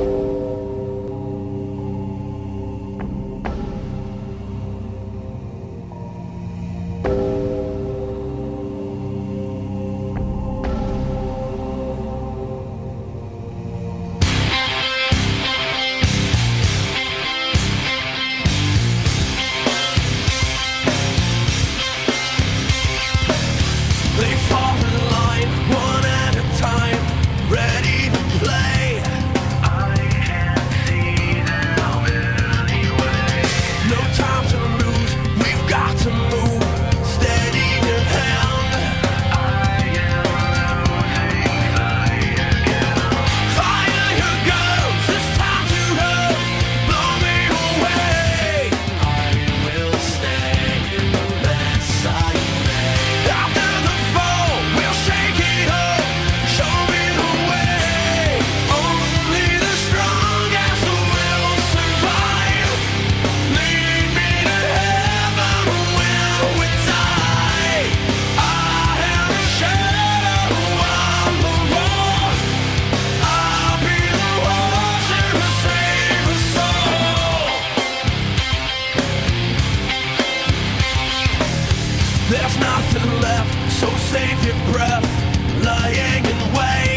Bye. There's nothing left, so save your breath. Lying in wait